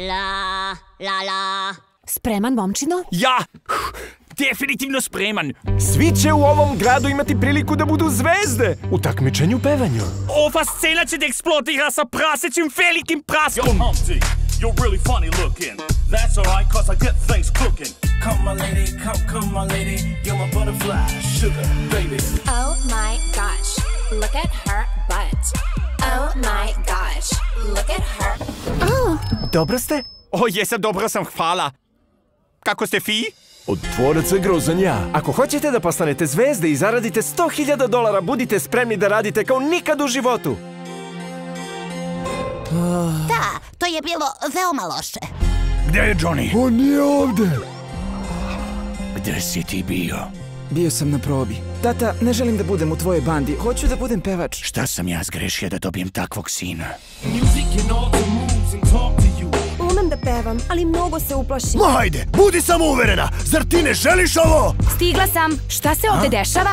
La, la, la. Spreman, momčino? Ja, definitivno spreman. Svi će u ovom gradu imati priliku da budu zvezde u takmičenju pevanja. Ova scena će da eksplodira sa prasećim velikim Yo, praskom. Humpty, you're really funny looking. That's alright, cause I get things cooking. Come, my lady, come, come, my lady. You're my butterfly, sugar, baby. Oh my gosh, look at her butt. Oh my gosh, look at her. Dobro ste? O, jesam, dobro sam, hvala. Kako ste fi? Od tvoraca grozan ja. Ako hoćete da postanete zvezde i zaradite 100.000 dolara, budite spremni da radite kao nikad u životu. Da, to je bilo veoma loše. Gde je Johnny? On nije ovde. Gde si ti bio? Bio sam na probi. Tata, ne želim da budem u tvojoj bandi. Hoću da budem pevač. Šta sam ja zgrešio da dobijem takvog sina? Music Pevam, ali mnogo se uplašim. Ma hajde, budi samouverena! Zar ti ne želiš ovo? Stigla sam. Šta se ovde dešava?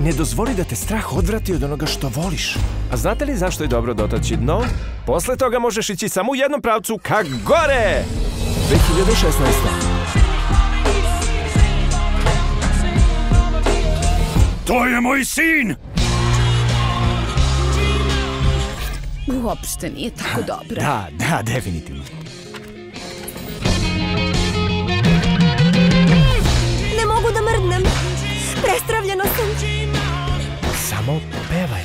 Ne dozvoli da te strah odvrati od onoga što voliš. A znate li zašto je dobro dotaći dno? Posle toga možeš ići samo u jednom pravcu ka gore! 2016. To je moj sin! Uopšte nije tako dobro. Da, da, definitivno. Ne mogu da mrdnem. Prestravljeno sam. Samo pevaj.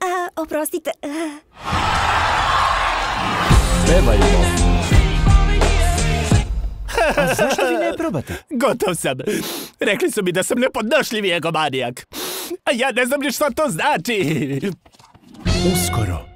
A, oprostite. Pevajmo. A zašto vi ne probate? Gotov sam. Rekli su mi da sam nepodnošljivi egomanijak. A ja ne znam ni šta to znači. Uskoro